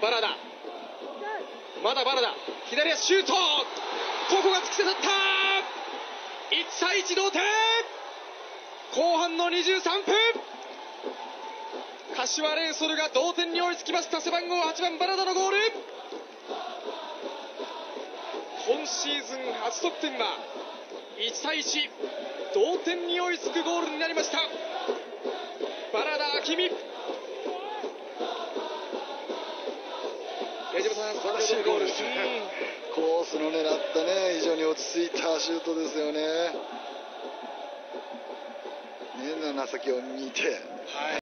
バラダまだバラダ左足シュート。ここが突き刺さった。1対1同点。後半の23分。柏レイソルが同点に追いつきました。背番号8番バラダのゴール。今シーズン初得点は1対1同点に追いつくゴールになりました。バラダ明美矢島さん素晴らしいゴールですねコースの狙ったね非常に落ち着いたシュートですよね。ね情けを見て。はい